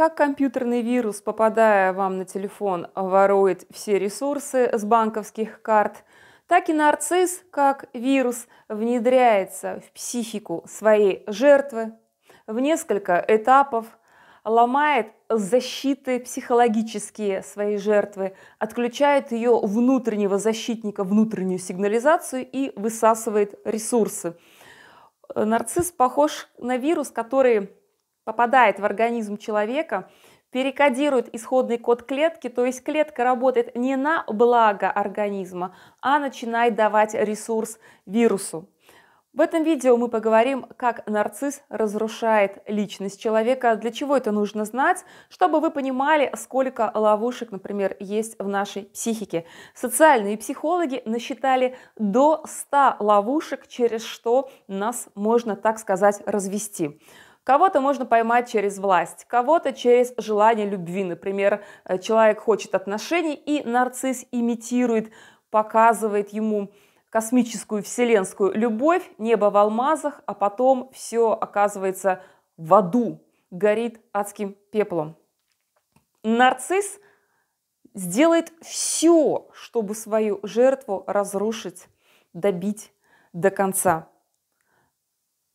как компьютерный вирус, попадая вам на телефон, ворует все ресурсы с банковских карт, так и нарцисс, как вирус, внедряется в психику своей жертвы в несколько этапов, ломает защиты психологические своей жертвы, отключает ее внутреннего защитника, внутреннюю сигнализацию и высасывает ресурсы. Нарцисс похож на вирус, который попадает в организм человека, перекодирует исходный код клетки, то есть клетка работает не на благо организма, а начинает давать ресурс вирусу. В этом видео мы поговорим, как нарцисс разрушает личность человека, для чего это нужно знать, чтобы вы понимали, сколько ловушек, например, есть в нашей психике. Социальные психологи насчитали до 100 ловушек, через что нас можно, так сказать, развести. Кого-то можно поймать через власть, кого-то через желание любви. Например, э, человек хочет отношений, и нарцисс имитирует, показывает ему космическую вселенскую любовь, небо в алмазах, а потом все оказывается в аду, горит адским пеплом. Нарцисс сделает все, чтобы свою жертву разрушить, добить до конца.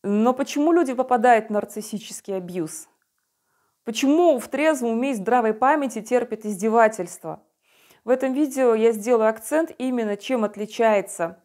Но почему люди попадают в нарциссический абьюз? Почему в трезвом уме и здравой памяти терпят издевательства? В этом видео я сделаю акцент именно, чем отличается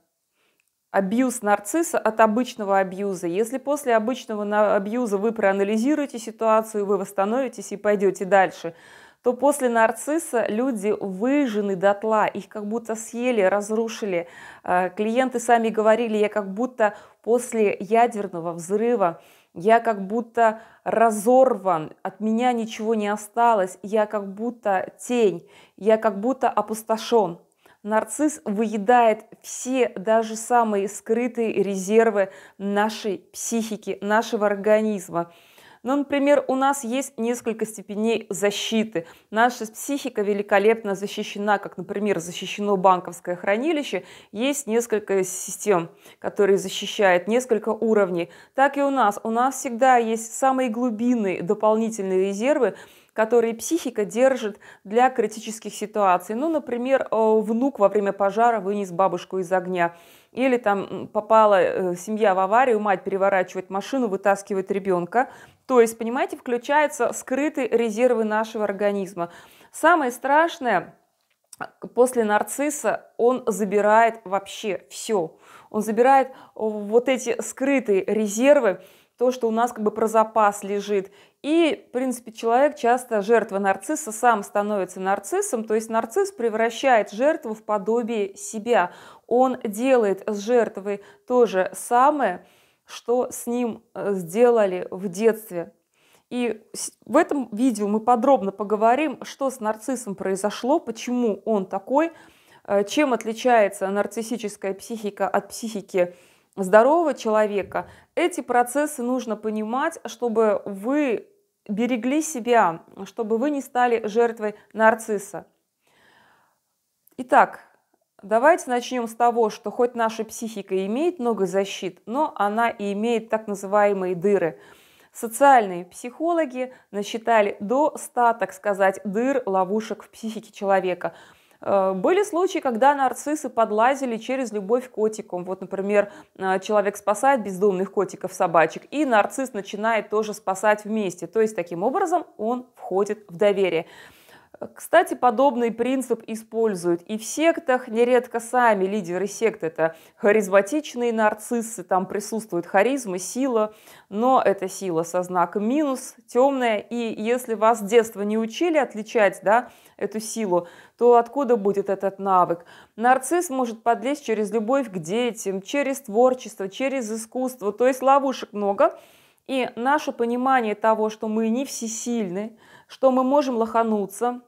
абьюз нарцисса от обычного абьюза. Если после обычного абьюза вы проанализируете ситуацию, вы восстановитесь и пойдете дальше, то после нарцисса люди выжжены дотла, их как будто съели, разрушили. Э, клиенты сами говорили, я как будто после ядерного взрыва, я как будто разорван, от меня ничего не осталось, я как будто тень, я как будто опустошен. Нарцисс выедает все, даже самые скрытые резервы нашей психики, нашего организма. Ну, например, у нас есть несколько степеней защиты. Наша психика великолепно защищена, как, например, защищено банковское хранилище. Есть несколько систем, которые защищают, несколько уровней. Так и у нас. У нас всегда есть самые глубинные дополнительные резервы, которые психика держит для критических ситуаций. Ну, например, э, внук во время пожара вынес бабушку из огня. Или там попала э, семья в аварию, мать переворачивает машину, вытаскивает ребенка. То есть, понимаете, включаются скрытые резервы нашего организма. Самое страшное, после нарцисса он забирает вообще все. Он забирает вот эти скрытые резервы, то, что у нас как бы про запас лежит. И, в принципе, человек часто жертва нарцисса сам становится нарциссом, то есть нарцисс превращает жертву в подобие себя. Он делает с жертвой то же самое, что с ним э, сделали в детстве. И в этом видео мы подробно поговорим, что с нарциссом произошло, почему он такой, э, чем отличается нарциссическая психика от психики здорового человека. Эти процессы нужно понимать, чтобы вы берегли себя, чтобы вы не стали жертвой нарцисса. Итак, давайте начнем с того, что хоть наша психика имеет много защит, но она и имеет так называемые дыры. Социальные психологи насчитали до 100, так сказать, дыр, ловушек в психике человека – Э, были случаи, когда нарциссы подлазили через любовь к котикам. Вот, например, э, человек спасает бездомных котиков, собачек, и нарцисс начинает тоже спасать вместе. То есть, таким образом, он входит в доверие. Кстати, подобный принцип используют и в сектах, нередко сами лидеры сект это харизматичные нарциссы, там присутствует харизма, сила, но эта сила со знаком минус, темная, и если вас с детства не учили отличать да, эту силу, то откуда будет этот навык? Нарцисс может подлезть через любовь к детям, через творчество, через искусство, то есть ловушек много, и наше понимание того, что мы не всесильны, что мы можем лохануться,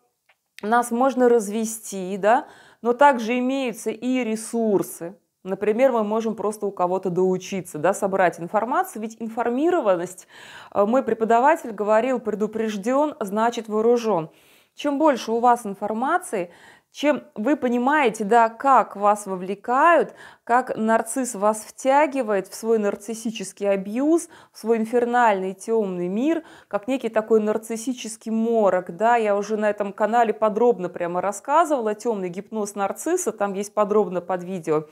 нас можно развести, да, но также имеются и ресурсы. Например, мы можем просто у кого-то доучиться, да, собрать информацию, ведь информированность, э, мой преподаватель говорил, предупрежден, значит вооружен. Чем больше у вас информации, чем вы понимаете, да, как вас вовлекают, как нарцисс вас втягивает в свой нарциссический абьюз, в свой инфернальный темный мир, как некий такой нарциссический морок, да, я уже на этом канале подробно прямо рассказывала, темный гипноз нарцисса, там есть подробно под видео,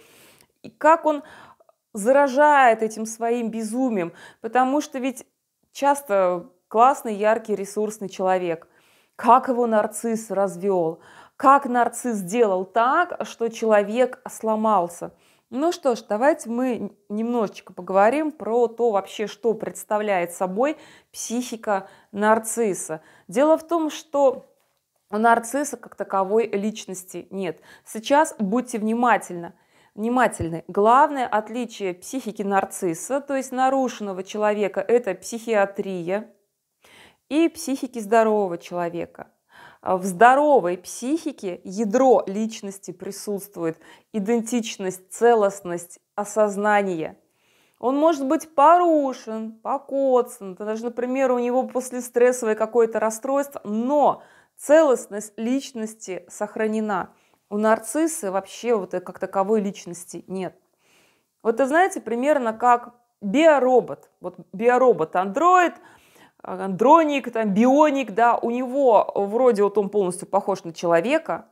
и как он заражает этим своим безумием, потому что ведь часто классный, яркий, ресурсный человек, как его нарцисс развел – как нарцисс сделал так, что человек сломался. Ну что ж, давайте мы немножечко поговорим про то вообще, что представляет собой психика нарцисса. Дело в том, что у нарцисса как таковой личности нет. Сейчас будьте внимательны. Внимательны. Главное отличие психики нарцисса, то есть нарушенного человека, это психиатрия и психики здорового человека. А в здоровой психике ядро личности присутствует, идентичность, целостность, осознание. Он может быть порушен, покоцан, даже, например, у него после стрессовое какое-то расстройство, но целостность личности сохранена. У нарцисса вообще вот как таковой личности нет. Вот это знаете, примерно как биоробот. Вот биоробот, андроид – андроник, там, бионик, да, у него вроде вот он полностью похож на человека,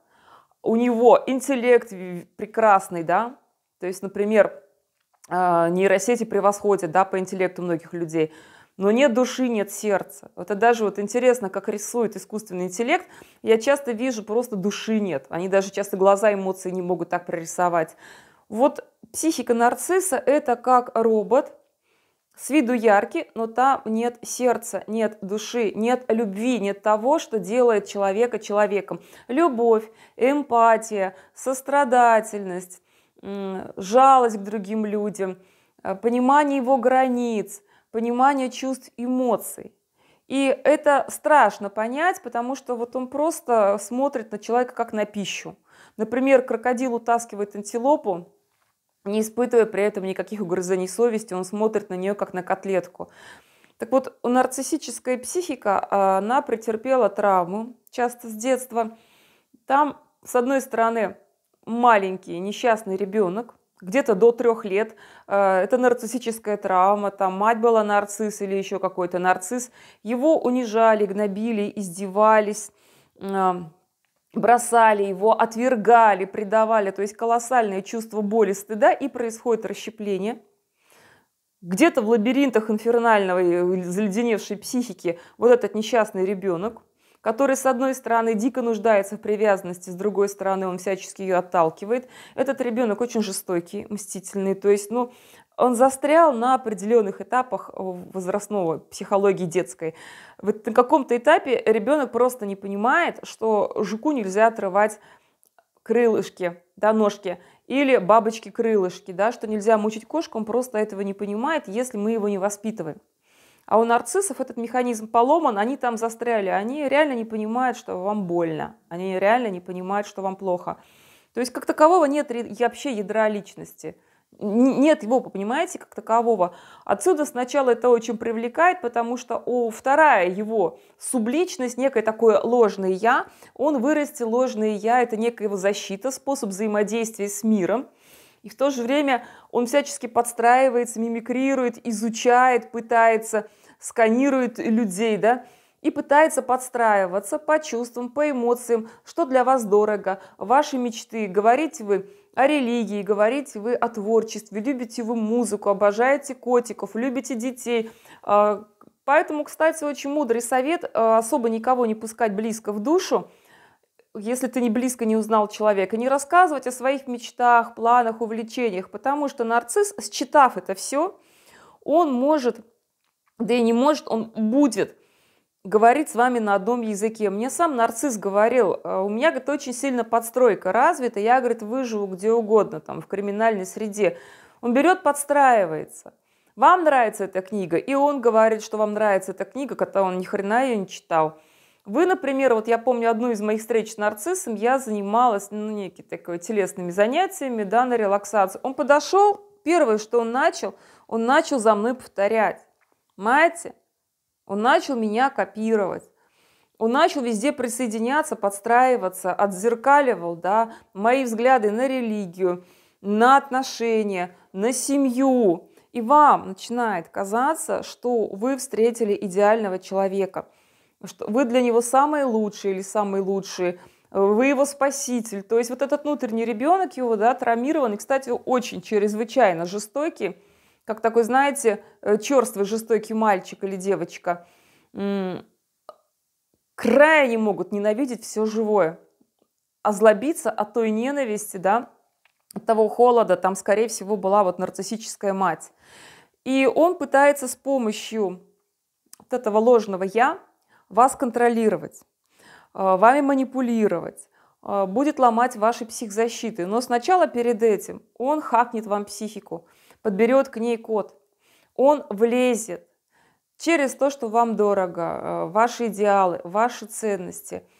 у него интеллект прекрасный, да, то есть, например, а, нейросети превосходят, да, по интеллекту многих людей, но нет души, нет сердца. Это даже вот интересно, как рисует искусственный интеллект. Я часто вижу, просто души нет. Они даже часто глаза, эмоции не могут так прорисовать. Вот психика нарцисса – это как робот, с виду яркий, но там нет сердца, нет души, нет любви, нет того, что делает человека человеком. Любовь, эмпатия, сострадательность, жалость к другим людям, э, понимание его границ, понимание чувств, эмоций. И это страшно понять, потому что вот он просто смотрит на человека как на пищу. Например, крокодил утаскивает антилопу, не испытывая при этом никаких угрызений совести, он смотрит на нее как на котлетку. Так вот, нарциссическая психика, а, она претерпела травму, часто с детства. Там, с одной стороны, маленький несчастный ребенок, где-то до трех лет, а, это нарциссическая травма, там мать была нарцисс или еще какой-то нарцисс, его унижали, гнобили, издевались, бросали его, отвергали, предавали, то есть колоссальное чувство боли, стыда, и происходит расщепление. Где-то в лабиринтах инфернального э, заледеневшей психики вот этот несчастный ребенок, который, с одной стороны, дико нуждается в привязанности, с другой стороны, он всячески ее отталкивает. Этот ребенок очень жестокий, мстительный, то есть, ну, он застрял на определенных этапах возрастного психологии детской. Вот на каком-то этапе ребенок просто не понимает, что жуку нельзя отрывать крылышки, да, ножки, или бабочки крылышки, да, что нельзя мучить кошку, он просто этого не понимает, если мы его не воспитываем. А у нарциссов этот механизм поломан, они там застряли, они реально не понимают, что вам больно, они реально не понимают, что вам плохо. То есть как такового нет вообще ядра личности – нет его, понимаете, как такового. Отсюда сначала это очень привлекает, потому что о, вторая его субличность, некое такое ложное «я», он вырастил ложное «я», это некая его защита, способ взаимодействия с миром. И в то же время он всячески подстраивается, мимикрирует, изучает, пытается, сканирует людей, да, и пытается подстраиваться по чувствам, по эмоциям, что для вас дорого, ваши мечты. Говорите вы о религии, говорите вы о творчестве, любите вы музыку, обожаете котиков, любите детей. А, поэтому, кстати, очень мудрый совет а, особо никого не пускать близко в душу, если ты не близко не узнал человека, не рассказывать о своих мечтах, планах, увлечениях, потому что нарцисс, считав это все, он может, да и не может, он будет говорит с вами на одном языке. Мне сам нарцисс говорил, «А у меня, говорит, очень сильно подстройка развита, я, говорит, выживу где угодно, там, в криминальной среде. Он берет, подстраивается. Вам нравится эта книга, и он говорит, что вам нравится эта книга, когда он ни хрена ее не читал. Вы, например, вот я помню одну из моих встреч с нарциссом, я занималась, ну, некими такой телесными занятиями, да, на релаксацию. Он подошел, первое, что он начал, он начал за мной повторять. Понимаете? Он начал меня копировать. Он начал везде присоединяться, подстраиваться, отзеркаливал да, мои взгляды на религию, на отношения, на семью. И вам начинает казаться, что вы встретили идеального человека, что вы для него самые лучшие или самые лучшие, вы его спаситель. То есть вот этот внутренний ребенок его, да, травмированный, кстати, очень чрезвычайно жестокий, как такой, знаете, э, черствый жестокий мальчик или девочка, крайне могут ненавидеть все живое, озлобиться от той ненависти, да, от того холода, там, скорее всего, была вот нарциссическая мать. И он пытается с помощью вот этого ложного «я» вас контролировать, э, вами манипулировать, будет ломать ваши психзащиты. Но сначала перед этим он хакнет вам психику, подберет к ней код. Он влезет через то, что вам дорого, э, ваши идеалы, ваши ценности –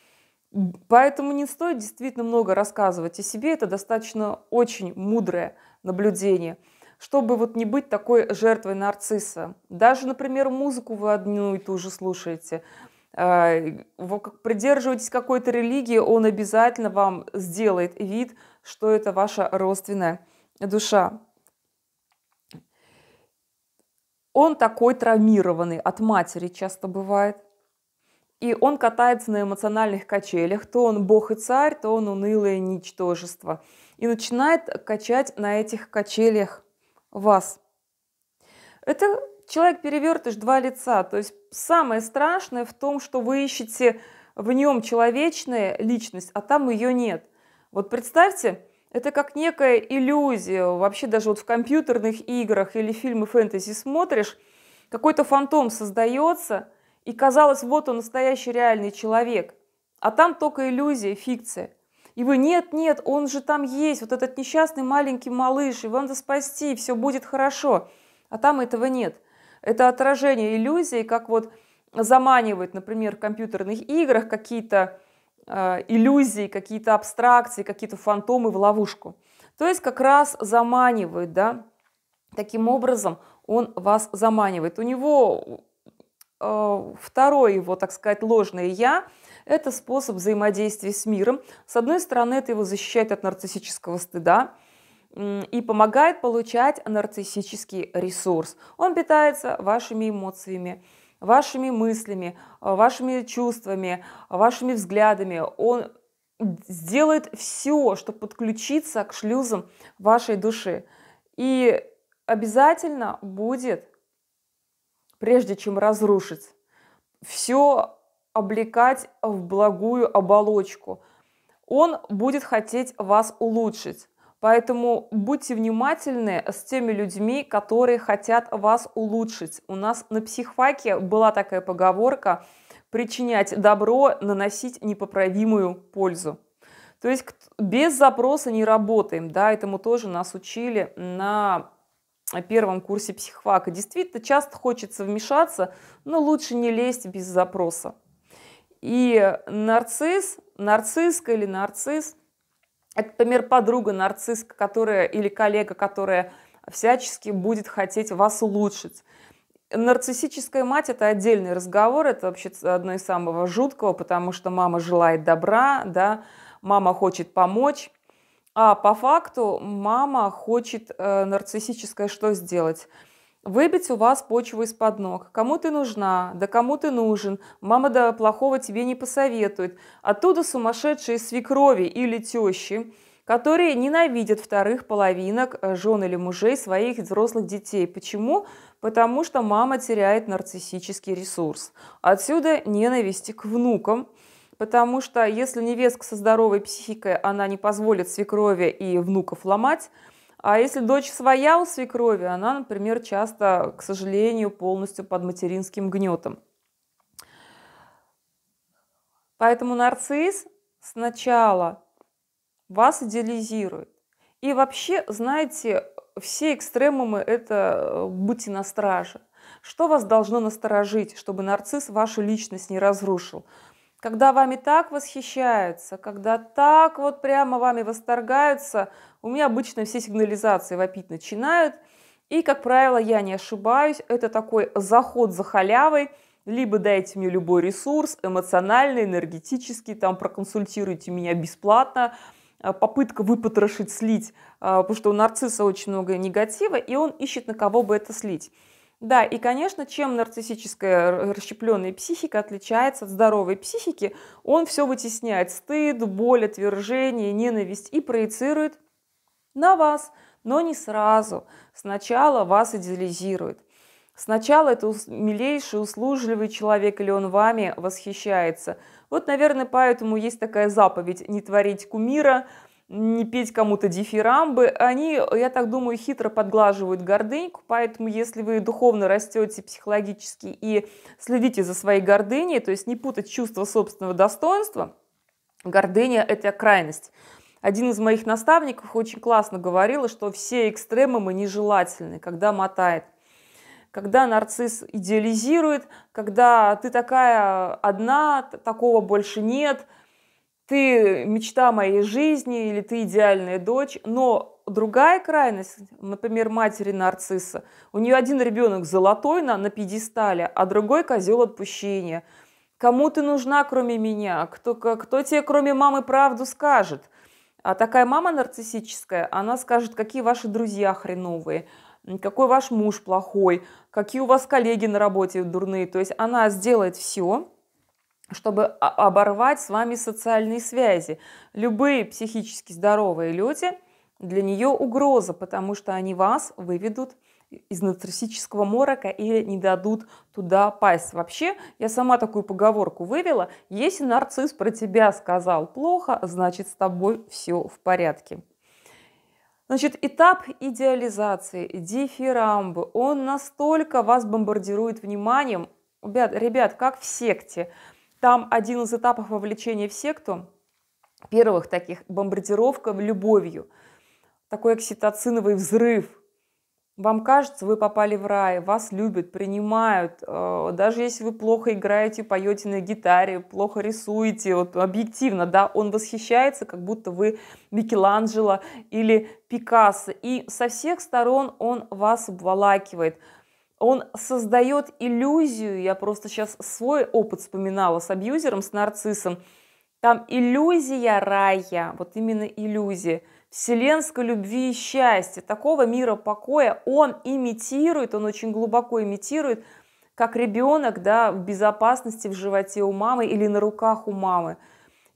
Поэтому не стоит действительно много рассказывать о себе. Это достаточно очень мудрое наблюдение, чтобы вот не быть такой жертвой нарцисса. Даже, например, музыку вы одну и ту же слушаете. Вы придерживаетесь какой-то религии, он обязательно вам сделает вид, что это ваша родственная душа. Он такой травмированный от матери часто бывает. И он катается на эмоциональных качелях. То он бог и царь, то он унылое ничтожество. И начинает качать на этих качелях вас. Это человек-перевертыш два лица. То есть самое страшное в том, что вы ищете в нем человечная личность, а там ее нет. Вот представьте, это как некая иллюзия. Вообще даже вот в компьютерных играх или фильмы фэнтези смотришь, какой-то фантом создается – и казалось, вот он настоящий реальный человек. А там только иллюзия, фикция. И вы, нет, нет, он же там есть, вот этот несчастный маленький малыш, его надо спасти, все будет хорошо. А там этого нет. Это отражение иллюзии, как вот заманивают, например, в компьютерных играх какие-то э, иллюзии, какие-то абстракции, какие-то фантомы в ловушку. То есть как раз заманивают, да, таким образом он вас заманивает. У него Э, второе его, так сказать, ложное «я» – это способ взаимодействия с миром. С одной стороны, это его защищает от нарциссического стыда и помогает получать нарциссический ресурс. Он питается вашими эмоциями, вашими мыслями, э, вашими чувствами, вашими взглядами. Он сделает все, чтобы подключиться к шлюзам вашей души. И обязательно будет прежде чем разрушить. Все облекать в благую оболочку. Он будет хотеть вас улучшить. Поэтому будьте внимательны с теми людьми, которые хотят вас улучшить. У нас на психфаке была такая поговорка «причинять добро, наносить непоправимую пользу». То есть без запроса не работаем, да, этому тоже нас учили на первом курсе психфака. Действительно, часто хочется вмешаться, но лучше не лезть без запроса. И нарцисс, нарцисска или нарцисс, это, например, подруга нарцисска, которая, или коллега, которая всячески будет хотеть вас улучшить. Нарциссическая мать – это отдельный разговор, это вообще одно из самого жуткого, потому что мама желает добра, да, мама хочет помочь, а по факту мама хочет э, нарциссическое что сделать? Выбить у вас почву из-под ног. Кому ты нужна, да кому ты нужен. Мама да плохого тебе не посоветует. Оттуда сумасшедшие свекрови или тещи, которые ненавидят вторых половинок, э, жен или мужей своих взрослых детей. Почему? Потому что мама теряет нарциссический ресурс. Отсюда ненависть к внукам – потому что если невестка со здоровой психикой, она не позволит свекрови и внуков ломать, а если дочь своя у свекрови, она, например, часто, к сожалению, полностью под материнским гнетом. Поэтому нарцисс сначала вас идеализирует. И вообще, знаете, все экстремумы – это э, будьте на страже. Что вас должно насторожить, чтобы нарцисс вашу личность не разрушил? Когда вами так восхищаются, когда так вот прямо вами восторгаются, у меня обычно все сигнализации вопить начинают. И, как правило, я не ошибаюсь, это такой заход за халявой, либо дайте мне любой ресурс, эмоциональный, энергетический, там проконсультируйте меня бесплатно, а, попытка выпотрошить, слить, а, потому что у нарцисса очень много негатива, и он ищет, на кого бы это слить. Да, и, конечно, чем нарциссическая расщепленная психика отличается от здоровой психики, он все вытесняет стыд, боль, отвержение, ненависть и проецирует на вас, но не сразу. Сначала вас идеализирует. Сначала это милейший, услужливый человек, или он вами восхищается. Вот, наверное, поэтому есть такая заповедь не творить кумира, не петь кому-то дифирамбы, они, я так думаю, хитро подглаживают гордыньку, поэтому если вы духовно растете психологически и следите за своей гордыней, то есть не путать чувство собственного достоинства, гордыня – это крайность. Один из моих наставников очень классно говорил, что все экстремумы нежелательны, когда мотает. Когда нарцисс идеализирует, когда ты такая одна, такого больше нет – ты мечта моей жизни или ты идеальная дочь, но другая крайность, например, матери нарцисса, у нее один ребенок золотой на, на пьедестале, а другой козел отпущения. Кому ты нужна, кроме меня? Кто, кто тебе, кроме мамы, правду скажет? А такая мама нарциссическая, она скажет, какие ваши друзья хреновые, какой ваш муж плохой, какие у вас коллеги на работе дурные. То есть она сделает все, чтобы оборвать с вами социальные связи. Любые психически здоровые люди, для нее угроза, потому что они вас выведут из нарциссического морока или не дадут туда пасть. Вообще, я сама такую поговорку вывела. Если нарцисс про тебя сказал плохо, значит с тобой все в порядке. Значит, этап идеализации, дифирамбы, он настолько вас бомбардирует вниманием. Ребят, ребят, как в секте – там один из этапов вовлечения в секту, первых таких, бомбардировка любовью, такой окситоциновый взрыв. Вам кажется, вы попали в рай, вас любят, принимают. Э, даже если вы плохо играете, поете на гитаре, плохо рисуете, вот объективно, да, он восхищается, как будто вы Микеланджело или Пикассо. И со всех сторон он вас обволакивает – он создает иллюзию, я просто сейчас свой опыт вспоминала с абьюзером, с нарциссом, там иллюзия рая, вот именно иллюзия, вселенской любви и счастья, такого мира покоя он имитирует, он очень глубоко имитирует, как ребенок да, в безопасности в животе у мамы или на руках у мамы.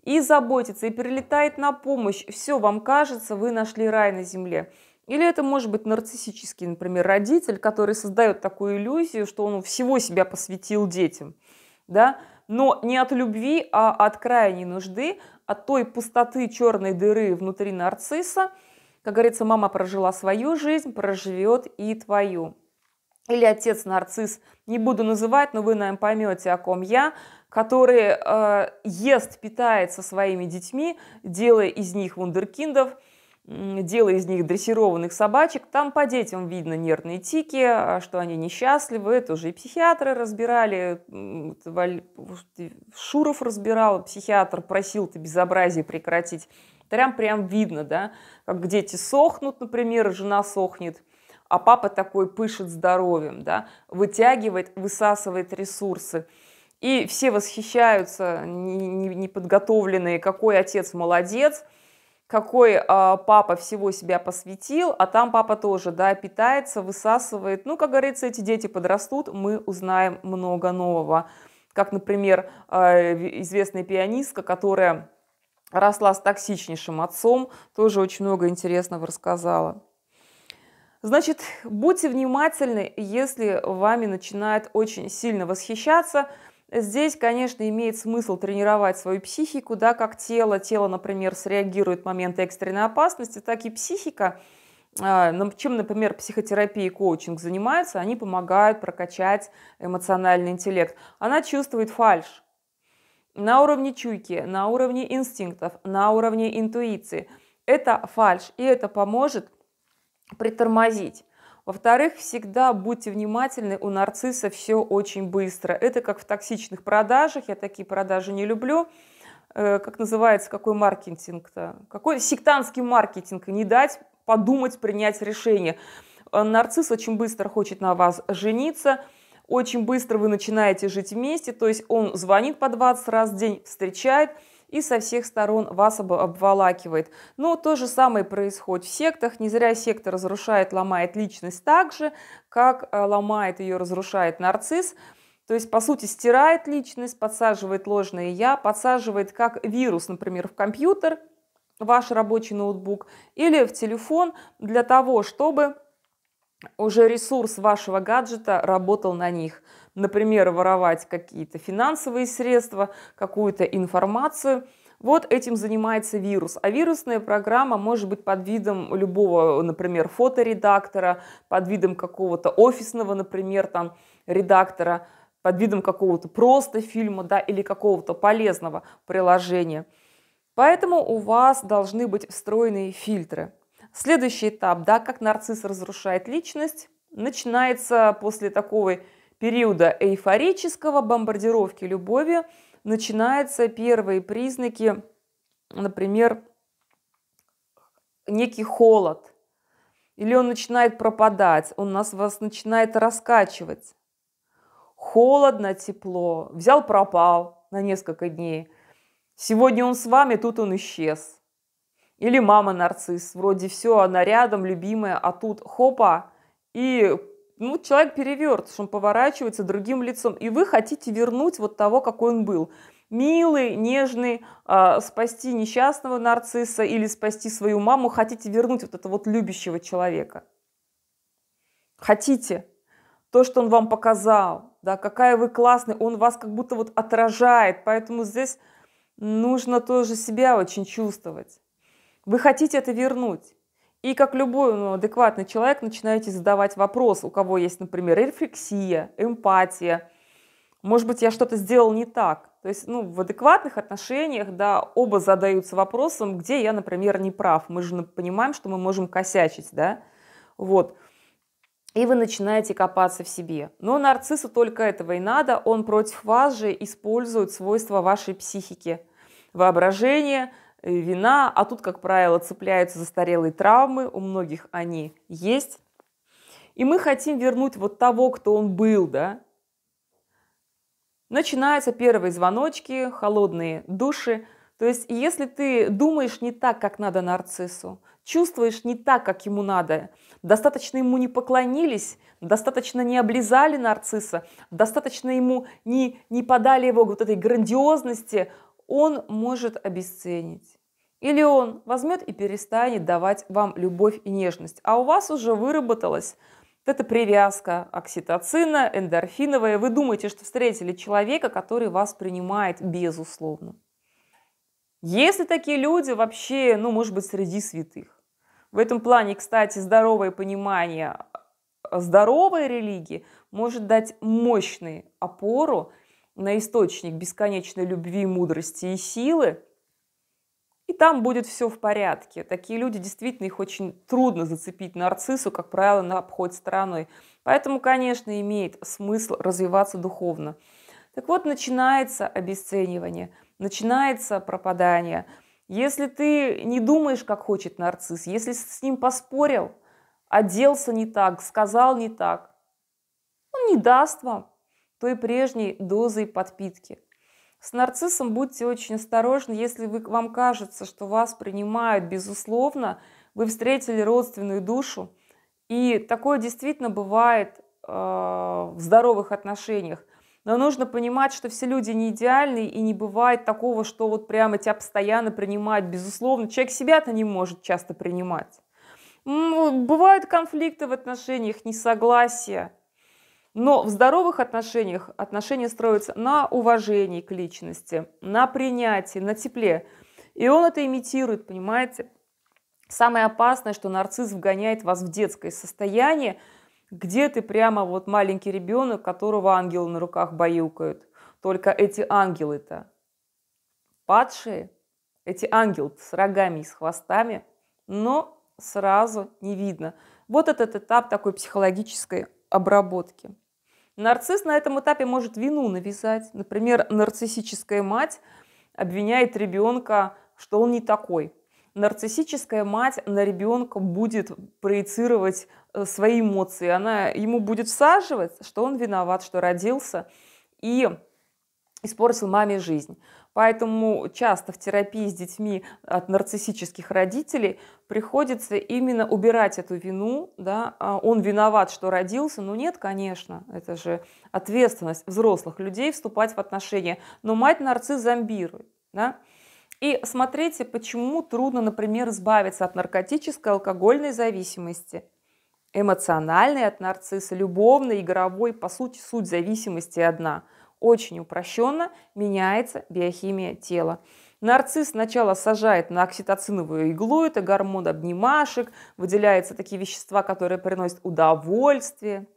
И заботится, и прилетает на помощь. Все, вам кажется, вы нашли рай на земле. Или это может быть нарциссический, например, родитель, который создает такую иллюзию, что он всего себя посвятил детям, да, но не от любви, а от крайней нужды, от той пустоты черной дыры внутри нарцисса. Как говорится, мама прожила свою жизнь, проживет и твою. Или отец нарцисс, не буду называть, но вы, наверное, поймете, о ком я, который э, ест, питается своими детьми, делая из них вундеркиндов – делая из них дрессированных собачек, там по детям видно нервные тики, а что они несчастливы, это уже и психиатры разбирали, Шуров разбирал, психиатр просил это безобразие прекратить. Прям, прям видно, да, как дети сохнут, например, жена сохнет, а папа такой пышет здоровьем, да, вытягивает, высасывает ресурсы. И все восхищаются, неподготовленные, какой отец молодец – какой э, папа всего себя посвятил, а там папа тоже, да, питается, высасывает. Ну, как говорится, эти дети подрастут, мы узнаем много нового. Как, например, э, известная пианистка, которая росла с токсичнейшим отцом, тоже очень много интересного рассказала. Значит, будьте внимательны, если вами начинает очень сильно восхищаться – Здесь, конечно, имеет смысл тренировать свою психику, да, как тело. Тело, например, среагирует в момент экстренной опасности, так и психика. А, чем, например, психотерапия и коучинг занимаются, они помогают прокачать эмоциональный интеллект. Она чувствует фальш на уровне чуйки, на уровне инстинктов, на уровне интуиции. Это фальш, и это поможет притормозить. Во-вторых, всегда будьте внимательны, у нарцисса все очень быстро. Это как в токсичных продажах, я такие продажи не люблю. Э, как называется, какой маркетинг-то? Какой сектантский маркетинг? Не дать подумать, принять решение. Э, нарцисс очень быстро хочет на вас жениться, очень быстро вы начинаете жить вместе, то есть он звонит по 20 раз в день, встречает и со всех сторон вас обволакивает. Но то же самое происходит в сектах. Не зря секта разрушает, ломает личность так же, как э, ломает ее, разрушает нарцисс. То есть, по сути, стирает личность, подсаживает ложное «я», подсаживает как вирус, например, в компьютер, ваш рабочий ноутбук, или в телефон для того, чтобы уже ресурс вашего гаджета работал на них. Например, воровать какие-то финансовые средства, какую-то информацию. Вот этим занимается вирус. А вирусная программа может быть под видом любого, например, фоторедактора, под видом какого-то офисного, например, там, редактора, под видом какого-то просто фильма, да, или какого-то полезного приложения. Поэтому у вас должны быть встроенные фильтры. Следующий этап, да, как нарцисс разрушает личность, начинается после такого периода эйфорического бомбардировки любовью, начинаются первые признаки, например, некий холод, или он начинает пропадать, он нас вас начинает раскачивать. Холодно, тепло, взял, пропал на несколько дней. Сегодня он с вами, тут он исчез. Или мама нарцисс, вроде все, она рядом, любимая, а тут хопа, и ну, человек переверт, что он поворачивается другим лицом, и вы хотите вернуть вот того, какой он был. Милый, нежный, э, спасти несчастного нарцисса или спасти свою маму, хотите вернуть вот этого вот любящего человека. Хотите то, что он вам показал, да, какая вы классная, он вас как будто вот отражает, поэтому здесь нужно тоже себя очень чувствовать. Вы хотите это вернуть. И как любой ну, адекватный человек начинаете задавать вопрос, у кого есть, например, рефлексия, эмпатия. Может быть, я что-то сделал не так. То есть ну, в адекватных отношениях да, оба задаются вопросом, где я, например, не прав. Мы же понимаем, что мы можем косячить. Да? Вот. И вы начинаете копаться в себе. Но нарциссу только этого и надо. Он против вас же использует свойства вашей психики. Воображение – вина, а тут, как правило, цепляются застарелые травмы, у многих они есть. И мы хотим вернуть вот того, кто он был, да. Начинаются первые звоночки, холодные души. То есть, если ты думаешь не так, как надо нарциссу, чувствуешь не так, как ему надо, достаточно ему не поклонились, достаточно не облизали нарцисса, достаточно ему не, не подали его вот этой грандиозности, он может обесценить. Или он возьмет и перестанет давать вам любовь и нежность, а у вас уже выработалась вот эта привязка окситоцина, эндорфиновая. Вы думаете, что встретили человека, который вас принимает безусловно. Если такие люди вообще, ну, может быть, среди святых. В этом плане, кстати, здоровое понимание здоровой религии может дать мощную опору на источник бесконечной любви, мудрости и силы, там будет все в порядке. Такие люди, действительно, их очень трудно зацепить нарциссу, как правило, на обход стороной. Поэтому, конечно, имеет смысл развиваться духовно. Так вот, начинается обесценивание, начинается пропадание. Если ты не думаешь, как хочет нарцисс, если с ним поспорил, оделся не так, сказал не так, он не даст вам той прежней дозой подпитки. С нарциссом будьте очень осторожны, если вы, вам кажется, что вас принимают безусловно, вы встретили родственную душу, и такое действительно бывает э, в здоровых отношениях. Но нужно понимать, что все люди не идеальны, и не бывает такого, что вот прямо тебя постоянно принимают, безусловно. Человек себя-то не может часто принимать. Бывают конфликты в отношениях, несогласия. Но в здоровых отношениях отношения строятся на уважении к личности, на принятии, на тепле. И он это имитирует, понимаете? Самое опасное, что нарцисс вгоняет вас в детское состояние, где ты прямо вот маленький ребенок, которого ангелы на руках баюкают. Только эти ангелы-то падшие, эти ангелы с рогами и с хвостами, но сразу не видно. Вот этот этап такой психологической обработки. Нарцисс на этом этапе может вину навязать. Например, нарциссическая мать обвиняет ребенка, что он не такой. нарциссическая мать на ребенка будет проецировать э, свои эмоции. Она ему будет всаживать, что он виноват, что родился и испортил маме жизнь. Поэтому часто в терапии с детьми от нарциссических родителей приходится именно убирать эту вину. Да? А он виноват, что родился. Ну нет, конечно, это же ответственность взрослых людей вступать в отношения. Но мать нарцисс зомбирует. Да? И смотрите, почему трудно, например, избавиться от наркотической, алкогольной зависимости, эмоциональной от нарцисса, любовной, игровой, по сути, суть зависимости одна – очень упрощенно меняется биохимия тела. Нарцисс сначала сажает на окситоциновую иглу, это гормон обнимашек, выделяются такие вещества, которые приносят удовольствие.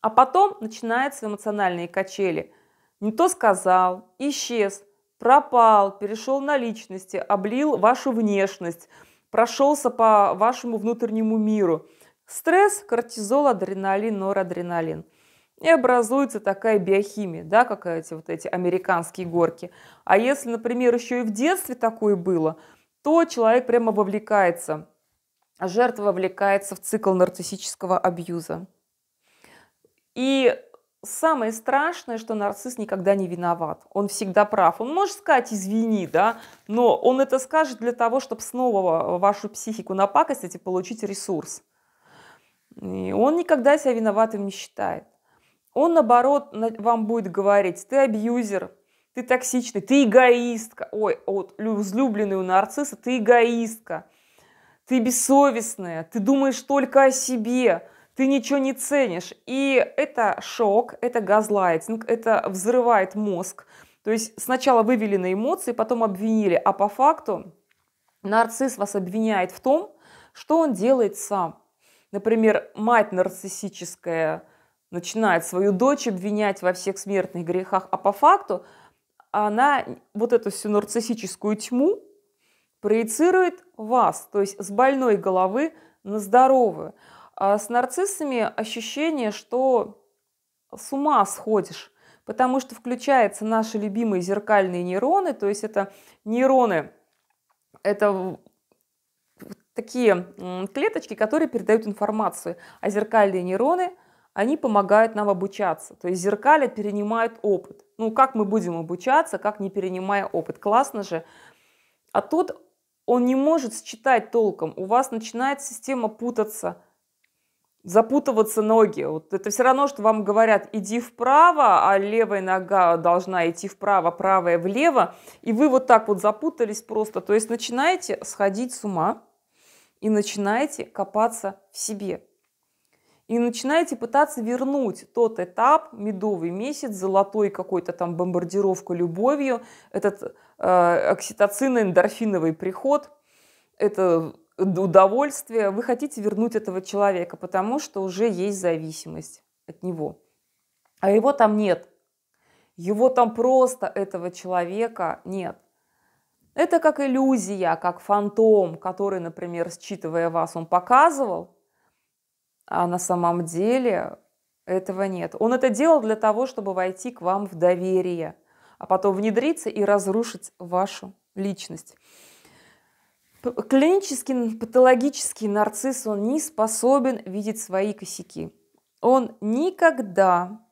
А потом начинаются эмоциональные качели. Не то сказал, исчез, пропал, перешел на личности, облил вашу внешность, прошелся по вашему внутреннему миру. Стресс, кортизол, адреналин, норадреналин – и образуется такая биохимия, да, как эти вот эти американские горки. А если, например, еще и в детстве такое было, то человек прямо вовлекается, жертва вовлекается в цикл нарциссического абьюза. И самое страшное, что нарцисс никогда не виноват. Он всегда прав. Он может сказать «извини», да, но он это скажет для того, чтобы снова вашу психику напакостить и получить ресурс. И он никогда себя виноватым не считает. Он, наоборот, вам будет говорить, ты абьюзер, ты токсичный, ты эгоистка. Ой, вот взлюбленный у нарцисса, ты эгоистка, ты бессовестная, ты думаешь только о себе, ты ничего не ценишь. И это шок, это газлайтинг, это взрывает мозг. То есть сначала вывели на эмоции, потом обвинили, а по факту нарцисс вас обвиняет в том, что он делает сам. Например, мать нарциссическая начинает свою дочь обвинять во всех смертных грехах, а по факту она вот эту всю нарциссическую тьму проецирует вас, то есть с больной головы на здоровую. А с нарциссами ощущение, что с ума сходишь, потому что включаются наши любимые зеркальные нейроны, то есть это нейроны, это такие клеточки, которые передают информацию, а зеркальные нейроны они помогают нам обучаться. То есть зеркали перенимают опыт. Ну, как мы будем обучаться, как не перенимая опыт? Классно же. А тут он не может считать толком. У вас начинает система путаться, запутываться ноги. Вот это все равно, что вам говорят, иди вправо, а левая нога должна идти вправо, правая влево. И вы вот так вот запутались просто. То есть начинаете сходить с ума и начинаете копаться в себе и начинаете пытаться вернуть тот этап, медовый месяц, золотой какой-то там бомбардировку любовью, этот э, окситоцин-эндорфиновый приход, это удовольствие. Вы хотите вернуть этого человека, потому что уже есть зависимость от него. А его там нет. Его там просто, этого человека, нет. Это как иллюзия, как фантом, который, например, считывая вас, он показывал, а на самом деле этого нет. Он это делал для того, чтобы войти к вам в доверие, а потом внедриться и разрушить вашу личность. Клинический, патологический нарцисс, он не способен видеть свои косяки. Он никогда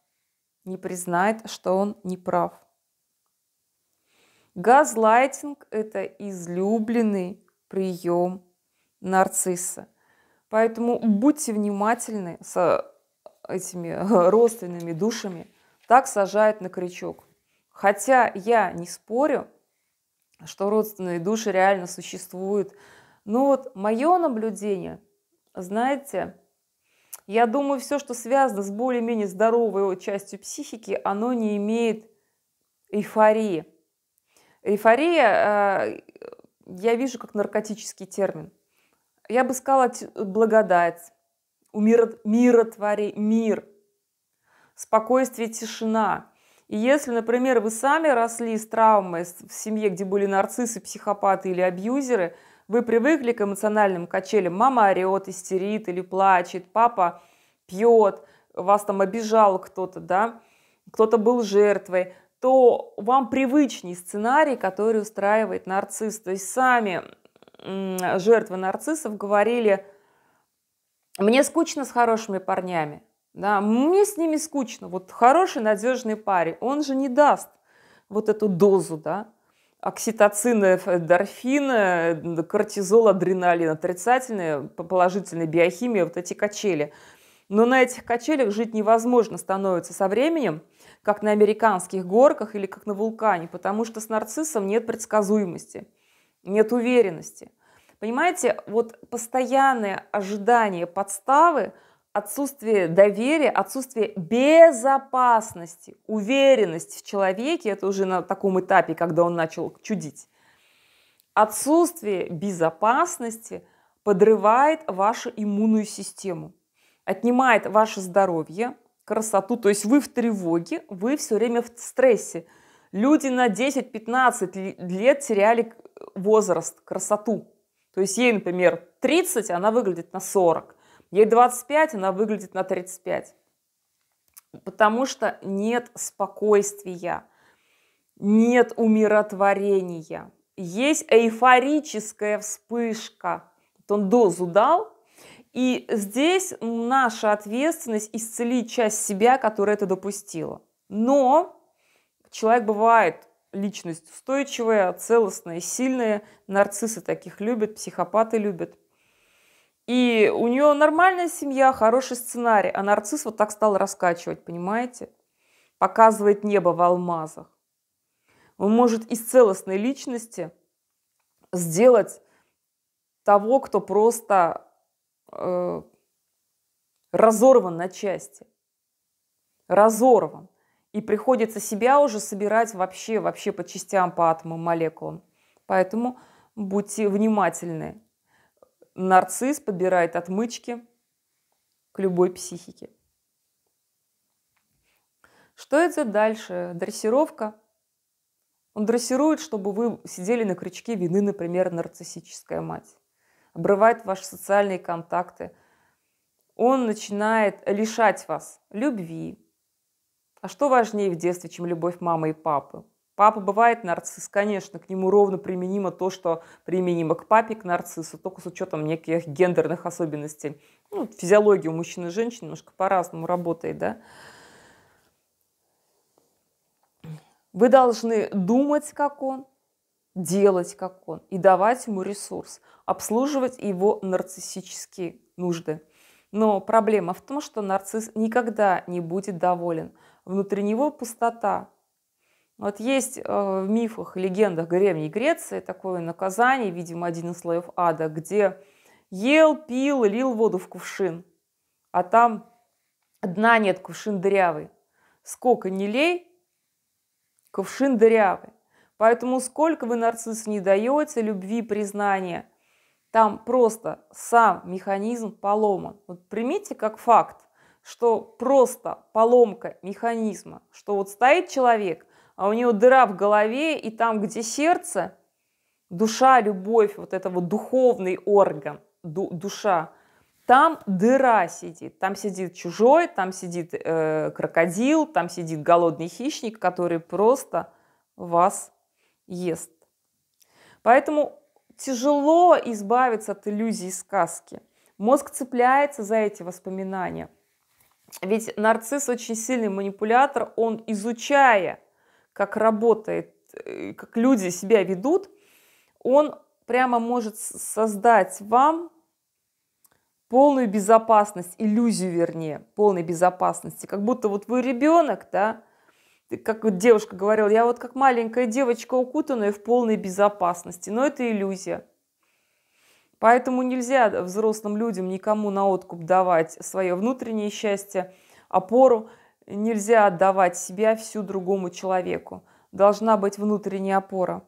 не признает, что он не прав. Газлайтинг – это излюбленный прием нарцисса – Поэтому будьте внимательны с этими родственными душами. Так сажают на крючок. Хотя я не спорю, что родственные души реально существуют. Но вот мое наблюдение, знаете, я думаю, все, что связано с более-менее здоровой частью психики, оно не имеет эйфории. Эйфория э, я вижу как наркотический термин я бы сказала, благодать, умиротворение, мир, спокойствие, тишина. И если, например, вы сами росли с травмой в семье, где были нарциссы, психопаты или абьюзеры, вы привыкли к эмоциональным качелям. Мама орет, истерит или плачет, папа пьет, вас там обижал кто-то, да, кто-то был жертвой, то вам привычней сценарий, который устраивает нарцисс. То есть сами жертвы нарциссов говорили, мне скучно с хорошими парнями, да, мне с ними скучно. Вот хороший, надежный парень, он же не даст вот эту дозу, да, окситоцина, эндорфина, кортизол, адреналин, отрицательные, положительные биохимия, вот эти качели. Но на этих качелях жить невозможно становится со временем, как на американских горках или как на вулкане, потому что с нарциссом нет предсказуемости, нет уверенности. Понимаете, вот постоянное ожидание подставы, отсутствие доверия, отсутствие безопасности, уверенность в человеке, это уже на таком этапе, когда он начал чудить, отсутствие безопасности подрывает вашу иммунную систему, отнимает ваше здоровье, красоту, то есть вы в тревоге, вы все время в стрессе. Люди на 10-15 лет теряли возраст, красоту. То есть ей, например, 30, она выглядит на 40. Ей 25, она выглядит на 35. Потому что нет спокойствия, нет умиротворения. Есть эйфорическая вспышка. Он дозу дал, и здесь наша ответственность исцелить часть себя, которая это допустила. Но человек бывает личность устойчивая, целостная, сильная. Нарциссы таких любят, психопаты любят. И у нее нормальная семья, хороший сценарий. А нарцисс вот так стал раскачивать, понимаете? Показывает небо в алмазах. Он может из целостной личности сделать того, кто просто э, разорван на части. Разорван. И приходится себя уже собирать вообще, вообще по частям, по атомам, молекулам. Поэтому будьте внимательны. Нарцисс подбирает отмычки к любой психике. Что идет дальше? Дрессировка. Он дрессирует, чтобы вы сидели на крючке вины, например, нарциссическая мать обрывает ваши социальные контакты. Он начинает лишать вас любви. А что важнее в детстве, чем любовь мамы и папы? Папа бывает нарцисс, конечно, к нему ровно применимо то, что применимо к папе, к нарциссу, только с учетом неких гендерных особенностей. Ну, физиология у мужчин и женщин немножко по-разному работает, да. Вы должны думать, как он, делать, как он, и давать ему ресурс, обслуживать его нарциссические нужды. Но проблема в том, что нарцисс никогда не будет доволен. Внутри него пустота. Вот есть э, в мифах, легендах Древней Греции такое наказание, видимо, один из слоев ада, где ел, пил, лил воду в кувшин, а там дна нет, кувшин дырявый. Сколько не лей, кувшин дырявый. Поэтому сколько вы, нарцисс, не даете любви, признания, там просто сам механизм поломан. Вот примите как факт, что просто поломка механизма, что вот стоит человек, а у него дыра в голове, и там, где сердце, душа, любовь, вот это вот духовный орган, ду, душа, там дыра сидит, там сидит чужой, там сидит э, крокодил, там сидит голодный хищник, который просто вас ест. Поэтому тяжело избавиться от иллюзий сказки. Мозг цепляется за эти воспоминания. Ведь нарцисс очень сильный манипулятор, он изучая, как работает, э, как люди себя ведут, он прямо может создать вам полную безопасность, иллюзию вернее, полной безопасности. Как будто вот вы ребенок, да, как вот девушка говорила, я вот как маленькая девочка укутанная в полной безопасности, но это иллюзия. Поэтому нельзя взрослым людям никому на откуп давать свое внутреннее счастье, опору, нельзя отдавать себя всю другому человеку. Должна быть внутренняя опора.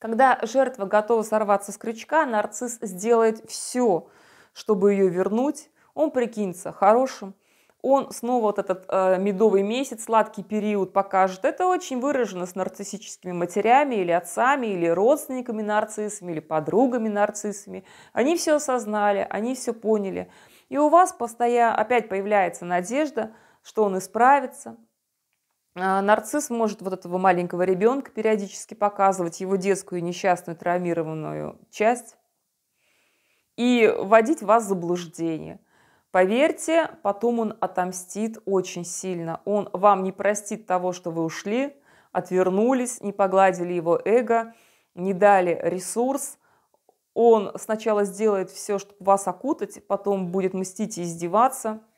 Когда жертва готова сорваться с крючка, нарцисс сделает все, чтобы ее вернуть. Он прикинется хорошим, он снова вот этот э, медовый месяц, сладкий период покажет. Это очень выражено с нарциссическими матерями или отцами, или родственниками нарциссами, или подругами нарциссами. Они все осознали, они все поняли. И у вас постоянно опять появляется надежда, что он исправится, А, нарцисс может вот этого маленького ребенка периодически показывать, его детскую несчастную травмированную часть и вводить вас в заблуждение. Поверьте, потом он отомстит очень сильно. Он вам не простит того, что вы ушли, отвернулись, не погладили его эго, не дали ресурс. Он сначала сделает все, чтобы вас окутать, потом будет мстить и издеваться –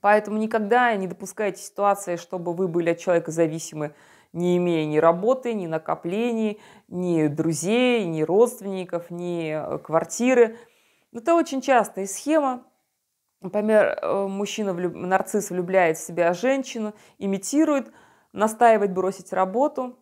Поэтому никогда не допускайте ситуации, чтобы вы были от человека зависимы, не имея ни работы, ни накоплений, ни друзей, ни родственников, ни э, квартиры. Это очень частая схема. Например, э, мужчина, нарцисс влюбляет в себя женщину, имитирует, настаивает бросить работу,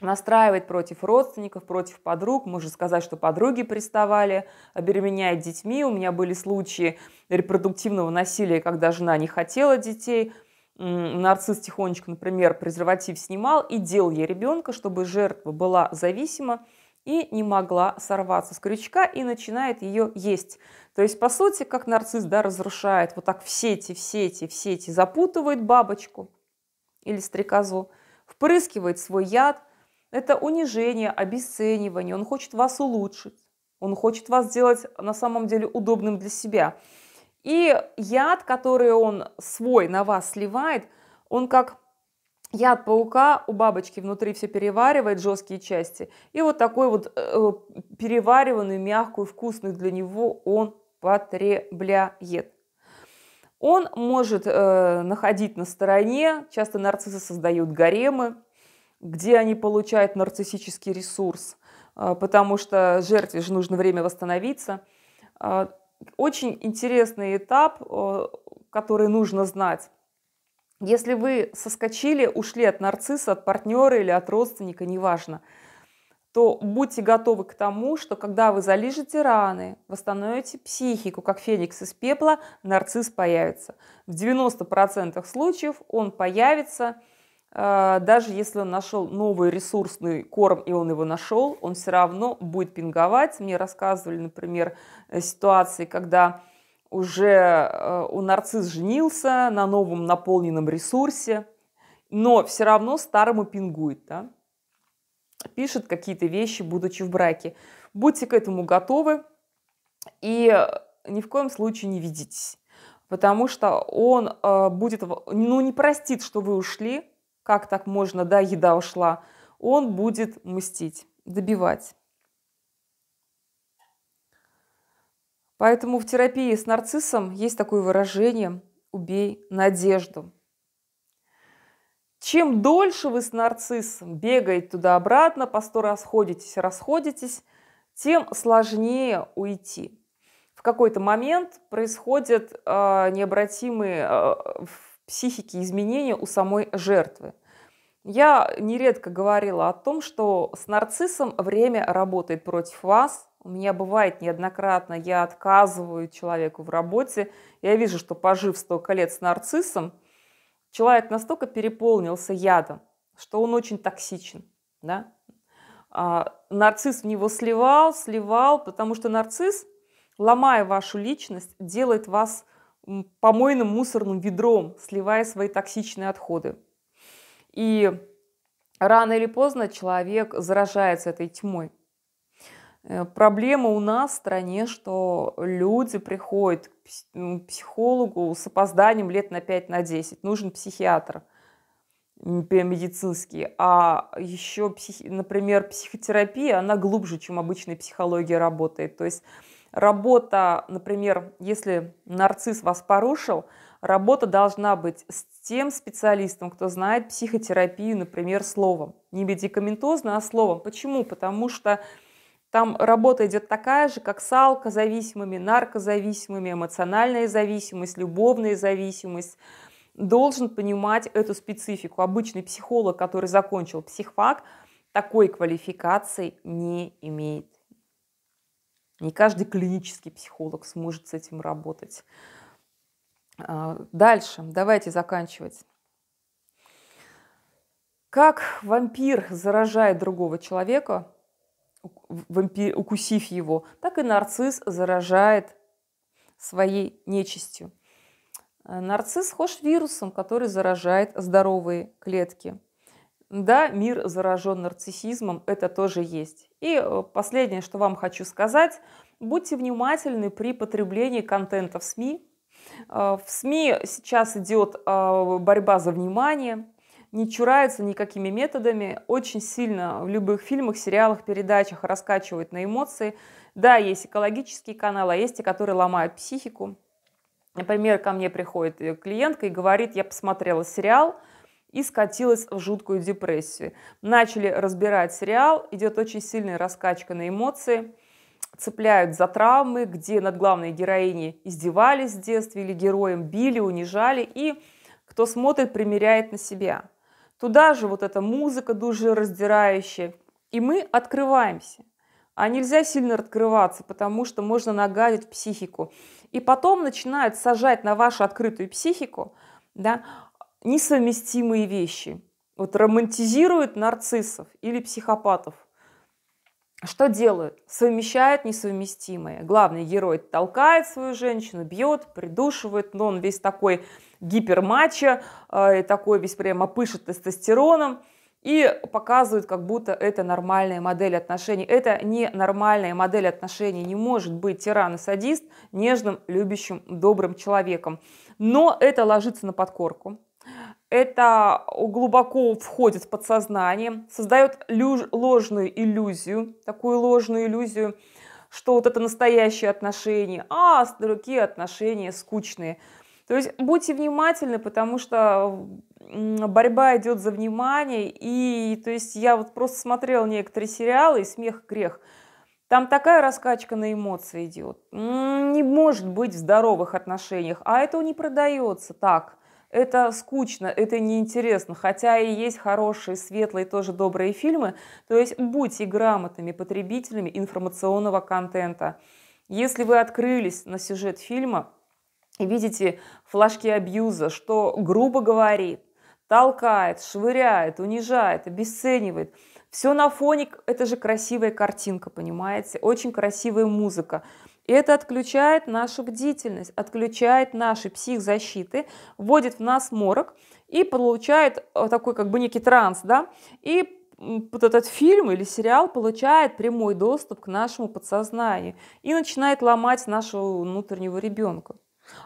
настраивает против родственников, против подруг. Можно сказать, что подруги приставали, обеременяет детьми. У меня были случаи репродуктивного насилия, когда жена не хотела детей. Нарцисс тихонечко, например, презерватив снимал и делал ей ребенка, чтобы жертва была зависима и не могла сорваться с крючка и начинает ее есть. То есть, по сути, как нарцисс да, разрушает вот так в сети, в сети, в сети, запутывает бабочку или стрекозу, впрыскивает свой яд – это унижение, обесценивание. Он хочет вас улучшить. Он хочет вас сделать на самом деле удобным для себя. И яд, который он свой на вас сливает, он как яд паука у бабочки внутри все переваривает, жесткие части. И вот такой вот э, перевариванную, мягкую, вкусную для него он потребляет. Он может э, находить на стороне, часто нарциссы создают гаремы, где они получают нарциссический ресурс, а, потому что жертве же нужно время восстановиться. А, очень интересный этап, который нужно знать. Если вы соскочили, ушли от нарцисса, от партнера или от родственника, неважно, то будьте готовы к тому, что когда вы залижете раны, восстановите психику, как феникс из пепла, нарцисс появится. В 90% случаев он появится – а, даже если он нашел новый ресурсный корм, и он его нашел, он все равно будет пинговать. Мне рассказывали, например, э, ситуации, когда уже э, у нарцисс женился на новом наполненном ресурсе, но все равно старому пингует, да? Пишет какие-то вещи, будучи в браке. Будьте к этому готовы и ни в коем случае не ведитесь, потому что он э, будет, ну, не простит, что вы ушли, как так можно, да, еда ушла, он будет мстить, добивать. Поэтому в терапии с нарциссом есть такое выражение «убей надежду». Чем дольше вы с нарциссом бегаете туда-обратно, по сто раз ходитесь расходитесь, тем сложнее уйти. В какой-то момент происходят э, необратимые э, психики изменения у самой жертвы. Я нередко говорила о том, что с нарциссом время работает против вас. У меня бывает неоднократно, я отказываю человеку в работе. Я вижу, что пожив столько лет с нарциссом, человек настолько переполнился ядом, что он очень токсичен. Да? А, нарцисс в него сливал, сливал, потому что нарцисс, ломая вашу личность, делает вас помойным мусорным ведром, сливая свои токсичные отходы. И рано или поздно человек заражается этой тьмой. Э, проблема у нас в стране, что люди приходят к психологу с опозданием лет на 5-10. На 10. Нужен психиатр медицинский. А еще, например, психотерапия, она глубже, чем обычная психология работает. То есть работа, например, если нарцисс вас порушил, работа должна быть с тем специалистом, кто знает психотерапию, например, словом. Не медикаментозно, а словом. Почему? Потому что там работа идет такая же, как с алкозависимыми, наркозависимыми, эмоциональная зависимость, любовная зависимость. Должен понимать эту специфику. Обычный психолог, который закончил психфак, такой квалификации не имеет. Не каждый клинический психолог сможет с этим работать. А, дальше, давайте заканчивать. Как вампир заражает другого человека, укусив его, так и нарцисс заражает своей нечистью. Э, нарцисс схож вирусом, который заражает здоровые клетки. Да, мир заражен нарциссизмом, это тоже есть. И э, последнее, что вам хочу сказать, будьте внимательны при потреблении контента в СМИ. Э, в СМИ сейчас идет борьба за внимание, не чурается никакими методами, очень сильно в любых фильмах, сериалах, передачах раскачивают на эмоции. Да, есть экологические каналы, а есть те, которые ломают психику. Например, ко мне приходит э, клиентка и говорит, я посмотрела сериал и скатилась в жуткую депрессию. Начали разбирать сериал, идет очень сильная раскачка на эмоции, цепляют за травмы, где над главной героиней издевались в детстве или героем били, унижали, и кто смотрит, примеряет на себя. Туда же вот эта музыка душераздирающая, и мы открываемся. А нельзя сильно открываться, потому что можно нагадить психику. И потом начинают сажать на вашу открытую психику да, несовместимые вещи. Вот романтизируют нарциссов или психопатов. Что делают? Совмещают несовместимое. Главный герой толкает свою женщину, бьет, придушивает, но он весь такой гипермачо, э, такой весь прямо пышет тестостероном и показывают, как будто это нормальная модель отношений. Это не нормальная модель отношений. Не может быть тиран и садист нежным, любящим, добрым человеком. Но это ложится на подкорку. Это глубоко входит в подсознание, создает ложную иллюзию, такую ложную иллюзию, что вот это настоящие отношения, а другие отношения скучные. То есть будьте внимательны, потому что борьба идет за внимание. И то есть я вот просто смотрела некоторые сериалы, и смех грех. Там такая раскачка на эмоции идет. Не может быть в здоровых отношениях. А это не продается так. Это скучно, это неинтересно. Хотя и есть хорошие, светлые, тоже добрые фильмы. То есть будьте грамотными потребителями информационного контента. Если вы открылись на сюжет фильма, и видите флажки абьюза, что грубо говорит, толкает, швыряет, унижает, обесценивает. Все на фоне, это же красивая картинка, понимаете, очень красивая музыка. И это отключает нашу бдительность, отключает наши психзащиты, вводит в нас морок и получает э, такой как бы некий транс, да, и вот этот фильм или сериал получает прямой доступ к нашему подсознанию и начинает ломать нашего внутреннего ребенка.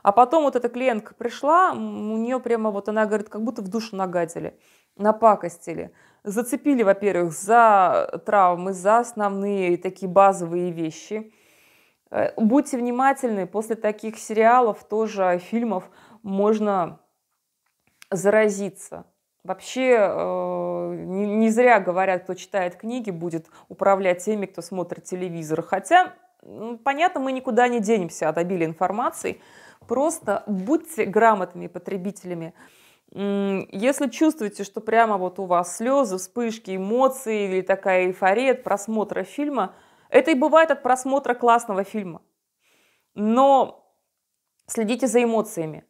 А потом вот эта клиентка пришла, у нее прямо вот она говорит, как будто в душу нагадили, напакостили. Зацепили, во-первых, за травмы, за основные такие базовые вещи. Э, будьте внимательны, после таких сериалов, тоже фильмов, можно заразиться. Вообще э, не, зря говорят, кто читает книги, будет управлять теми, кто смотрит телевизор. Хотя, понятно, мы никуда не денемся от обилия информации. Просто будьте грамотными потребителями. Если чувствуете, что прямо вот у вас слезы, вспышки, эмоции или такая эйфория от просмотра фильма, это и бывает от просмотра классного фильма. Но следите за эмоциями.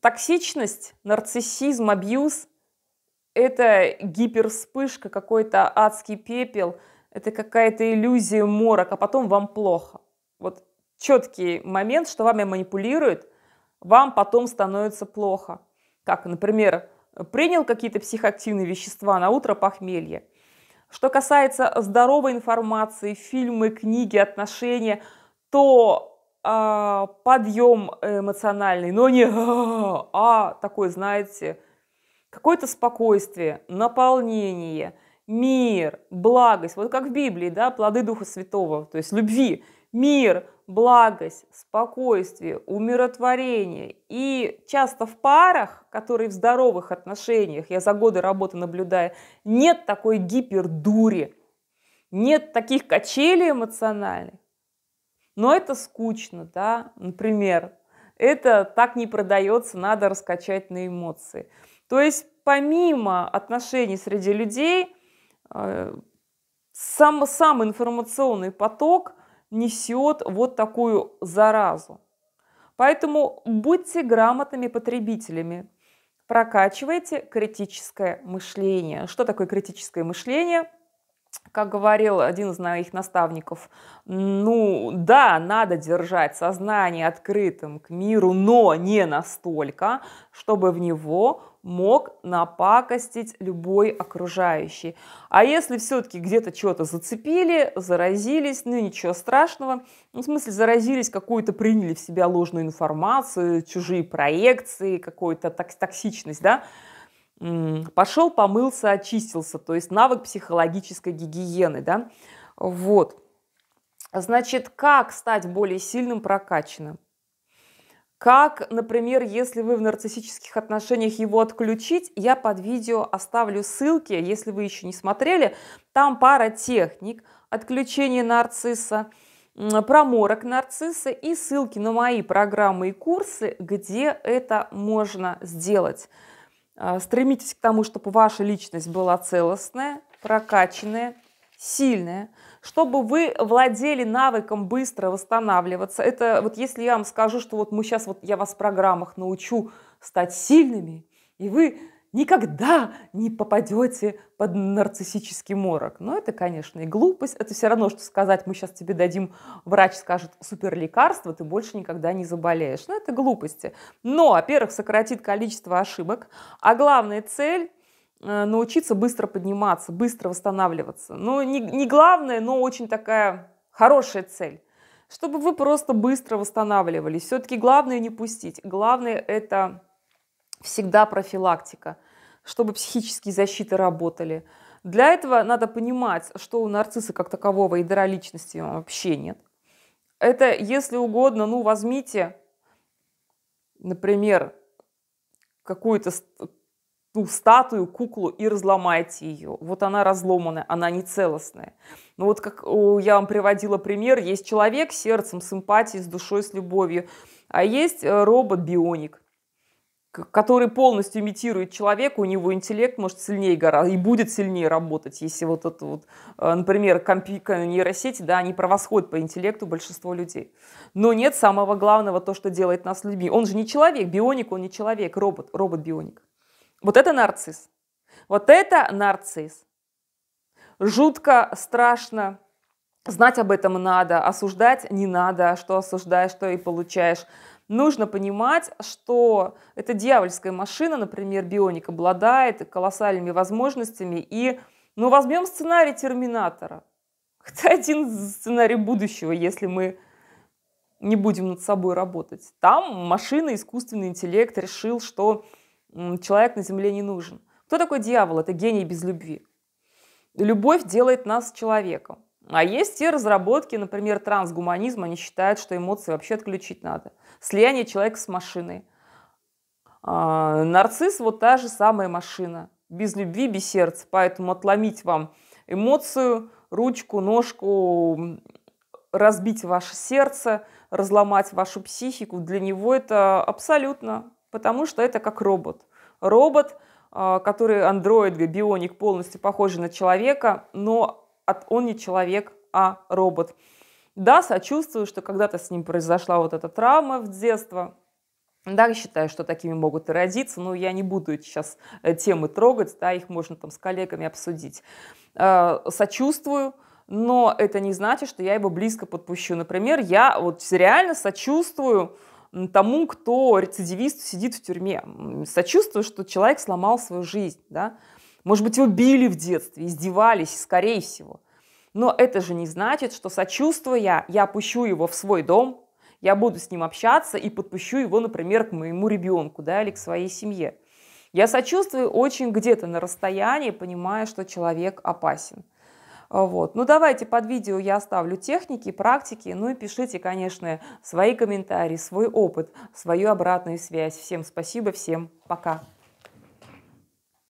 Токсичность, нарциссизм, абьюз – это гипервспышка, какой-то адский пепел, это какая-то иллюзия, морок, а потом вам плохо. Вот четкий момент, что вами манипулируют, вам потом становится плохо. Как, например, принял какие-то психоактивные вещества на утро похмелье. Что касается здоровой информации, фильмы, книги, отношения, то э, подъем эмоциональный, но не а, а такой, знаете, какое-то спокойствие, наполнение, мир, благость. Вот как в Библии, да, плоды Духа Святого, то есть любви, мир, благость, спокойствие, умиротворение. И часто в парах, которые в здоровых отношениях, я за годы работы наблюдаю, нет такой гипердури, нет таких качелей эмоциональных. Но это скучно, да, например. Это так не продается, надо раскачать на эмоции. То есть помимо отношений среди людей, э, сам, сам информационный поток – несет вот такую заразу. Поэтому будьте грамотными потребителями, прокачивайте критическое мышление. Что такое критическое мышление? как говорил один из моих наставников, ну да, надо держать сознание открытым к миру, но не настолько, чтобы в него мог напакостить любой окружающий. А если все-таки где-то что-то зацепили, заразились, ну ничего страшного, ну, в смысле заразились, какую-то приняли в себя ложную информацию, чужие проекции, какую-то токсичность, да, пошел, помылся, очистился, то есть навык психологической гигиены, да, вот. Значит, как стать более сильным, прокачанным? Как, например, если вы в нарциссических отношениях его отключить, я под видео оставлю ссылки, если вы еще не смотрели. Там пара техник отключения нарцисса, проморок нарцисса и ссылки на мои программы и курсы, где это можно сделать. А, стремитесь к тому, чтобы ваша личность была целостная, прокачанная, сильная, чтобы вы владели навыком быстро восстанавливаться. Это вот если я вам скажу, что вот мы сейчас, вот я вас в программах научу стать сильными, и вы никогда не попадете под нарциссический морок. Но это, конечно, и глупость. Это все равно, что сказать, мы сейчас тебе дадим, врач скажет, супер лекарство, ты больше никогда не заболеешь. Ну, это глупости. Но, во-первых, сократит количество ошибок. А главная цель научиться быстро подниматься, быстро восстанавливаться. Ну, не, не главное, но очень такая хорошая цель. Чтобы вы просто быстро восстанавливались. Все-таки главное не пустить. Главное это всегда профилактика, чтобы психические защиты работали. Для этого надо понимать, что у нарцисса как такового ядра личности вообще нет. Это, если угодно, ну, возьмите, например, какую-то ну, статую, куклу и разломайте ее. Вот она разломанная, она не целостная. Ну вот как я вам приводила пример, есть человек с сердцем, с эмпатией, с душой, с любовью, а есть э, робот-бионик, который полностью имитирует человека, у него интеллект может сильнее гораздо и будет сильнее работать, если вот это вот, э, например, компьютер, нейросети, да, они превосходят по интеллекту большинство людей. Но нет самого главного, то, что делает нас людьми. Он же не человек, бионик, он не человек, робот, робот-бионик. Вот это нарцисс. Вот это нарцисс. Жутко, страшно. Знать об этом надо, осуждать не надо, что осуждаешь, что и получаешь. Нужно понимать, что эта дьявольская машина, например, бионик, обладает колоссальными возможностями. И, ну, возьмем сценарий Терминатора. Это один сценарий будущего, если мы не будем над собой работать. Там машина, искусственный интеллект решил, что человек на земле не нужен. Кто такой дьявол? Это гений без любви. Любовь делает нас человеком. А есть те разработки, например, трансгуманизм, они считают, что эмоции вообще отключить надо. Слияние человека с машиной. А, нарцисс вот та же самая машина. Без любви, без сердца. Поэтому отломить вам эмоцию, ручку, ножку, разбить ваше сердце, разломать вашу психику, для него это абсолютно потому что это как робот. Робот, а, который андроид, бионик, полностью похожий на человека, но он не человек, а робот. Да, сочувствую, что когда-то с ним произошла вот эта травма в детство. Да, считаю, что такими могут и родиться, но я не буду сейчас э, темы трогать, да, их можно там с коллегами обсудить. А, сочувствую, но это не значит, что я его близко подпущу. Например, я вот реально сочувствую тому, кто рецидивист сидит в тюрьме. Сочувствую, что человек сломал свою жизнь. Да? Может быть, его били в детстве, издевались, скорее всего. Но это же не значит, что сочувствуя, я опущу его в свой дом, я буду с ним общаться и подпущу его, например, к моему ребенку да, или к своей семье. Я сочувствую очень где-то на расстоянии, понимая, что человек опасен. А, вот. Ну, давайте под видео я оставлю техники, практики, ну и пишите, конечно, свои комментарии, свой опыт, свою обратную связь. Всем спасибо, всем пока.